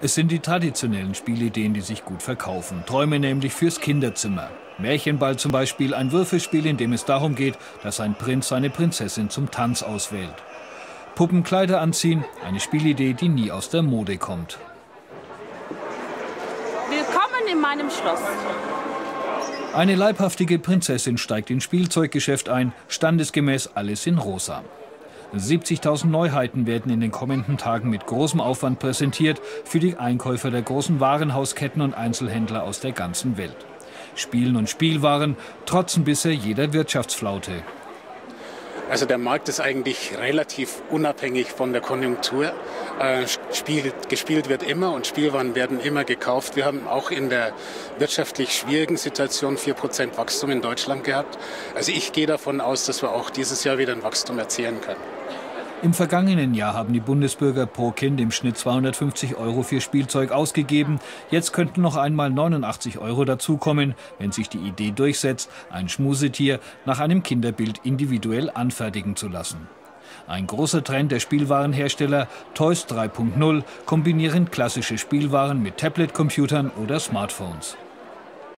Es sind die traditionellen Spielideen, die sich gut verkaufen. Träume nämlich fürs Kinderzimmer. Märchenball zum Beispiel, ein Würfelspiel, in dem es darum geht, dass ein Prinz seine Prinzessin zum Tanz auswählt. Puppenkleider anziehen, eine Spielidee, die nie aus der Mode kommt. Willkommen in meinem Schloss. Eine leibhaftige Prinzessin steigt ins Spielzeuggeschäft ein, standesgemäß alles in rosa. 70.000 Neuheiten werden in den kommenden Tagen mit großem Aufwand präsentiert für die Einkäufer der großen Warenhausketten und Einzelhändler aus der ganzen Welt. Spielen und Spielwaren trotzen bisher jeder Wirtschaftsflaute. Also der Markt ist eigentlich relativ unabhängig von der Konjunktur. Äh, spielt, gespielt wird immer und Spielwaren werden immer gekauft. Wir haben auch in der wirtschaftlich schwierigen Situation 4% Wachstum in Deutschland gehabt. Also ich gehe davon aus, dass wir auch dieses Jahr wieder ein Wachstum erzielen können. Im vergangenen Jahr haben die Bundesbürger pro Kind im Schnitt 250 Euro für Spielzeug ausgegeben. Jetzt könnten noch einmal 89 Euro dazukommen, wenn sich die Idee durchsetzt, ein Schmusetier nach einem Kinderbild individuell anfertigen zu lassen. Ein großer Trend der Spielwarenhersteller Toys 3.0 kombinieren klassische Spielwaren mit Tablet-Computern oder Smartphones.